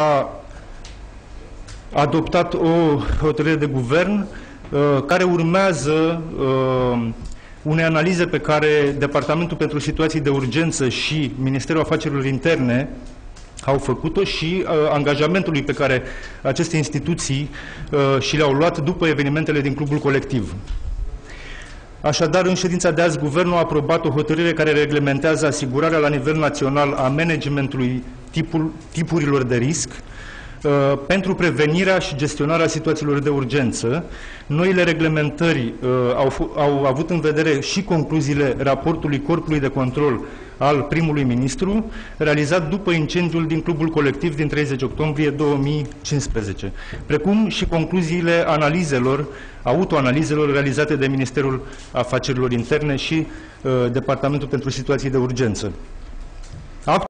a adoptat o hotărâre de guvern uh, care urmează uh, unei analize pe care Departamentul pentru Situații de Urgență și Ministerul Afacerilor Interne au făcut-o și uh, angajamentului pe care aceste instituții uh, și le-au luat după evenimentele din clubul colectiv. Așadar, în ședința de azi, Guvernul a aprobat o hotărâre care reglementează asigurarea la nivel național a managementului tipul, tipurilor de risc uh, pentru prevenirea și gestionarea situațiilor de urgență. Noile reglementări uh, au, au avut în vedere și concluziile raportului Corpului de Control al primului ministru, realizat după incendiul din clubul colectiv din 30 octombrie 2015, precum și concluziile analizelor, autoanalizelor realizate de Ministerul Afacerilor Interne și uh, Departamentul pentru Situații de Urgență.